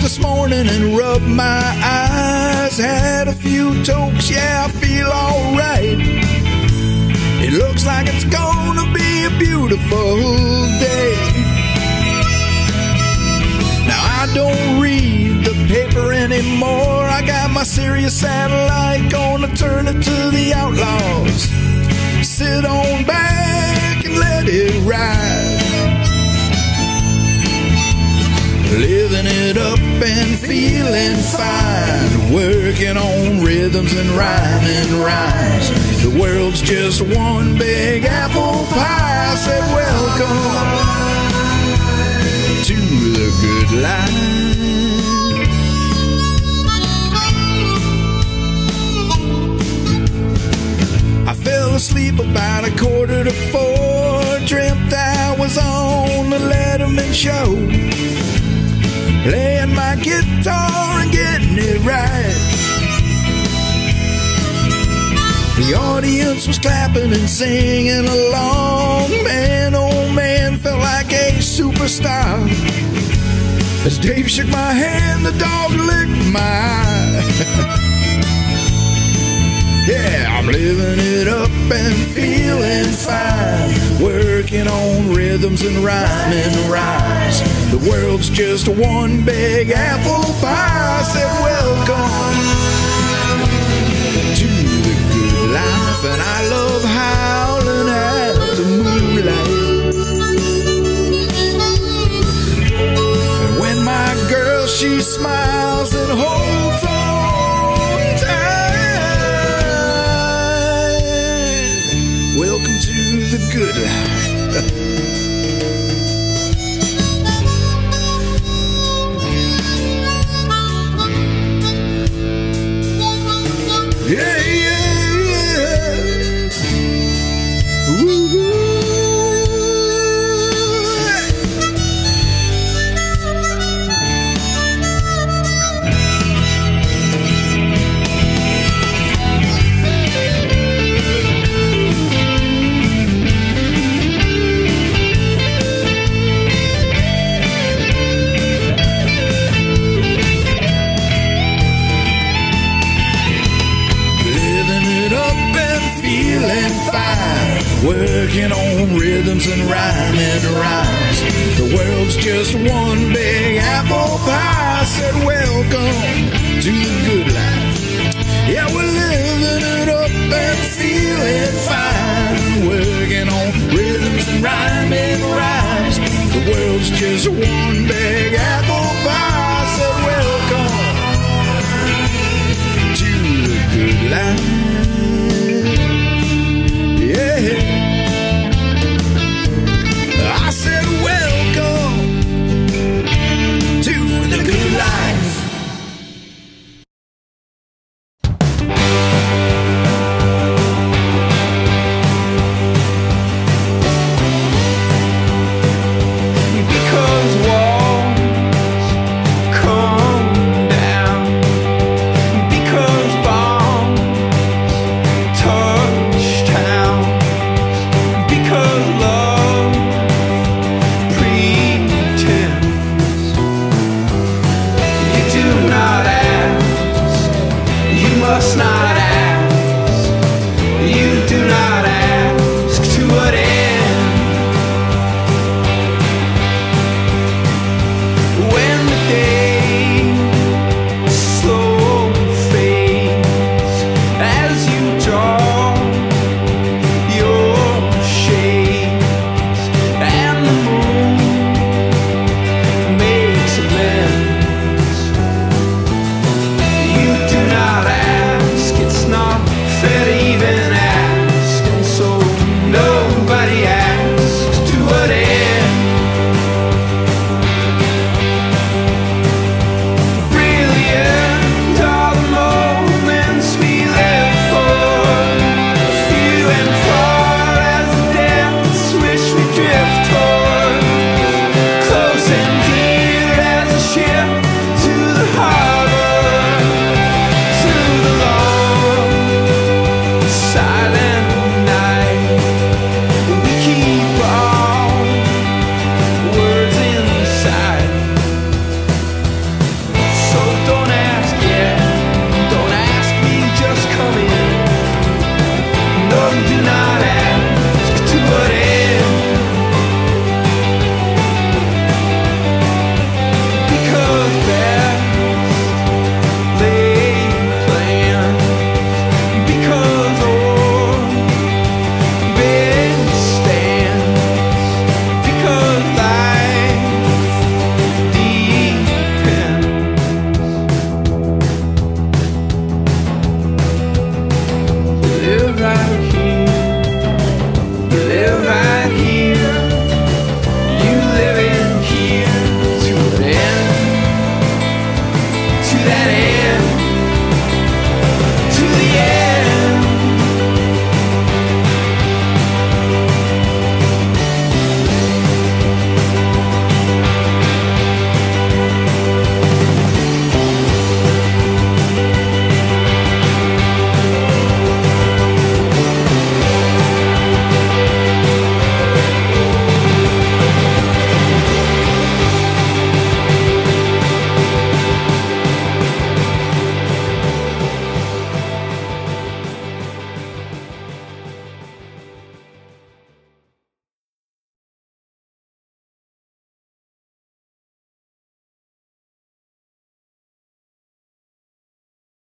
this morning and rubbed my eyes. Had a few tokes, yeah, I feel alright. It looks like it's gonna be a beautiful day. Now I don't read the paper anymore. I got my Sirius satellite, gonna turn it to the outlaws. Sit on back and let it ride. Living it up and feeling fine. Working on rhythms and rhyming rhymes. The world's just one big apple pie. I said, Welcome to the good life. I fell asleep about a quarter to four. Dreamt I was on the Letterman show playing my guitar and getting it right. The audience was clapping and singing along. Man, oh man, felt like a superstar. As Dave shook my hand, the dog licked my eye. I'm living it up and feeling fine. Working on rhythms and rhyming rhymes. The world's just one big apple pie. I said, Welcome to the good life. And I love howling at the moonlight. And when my girl, she smiles and holds on good Working on rhythms and rhyming rhymes. The world's just one big apple pie. I said, Welcome to the good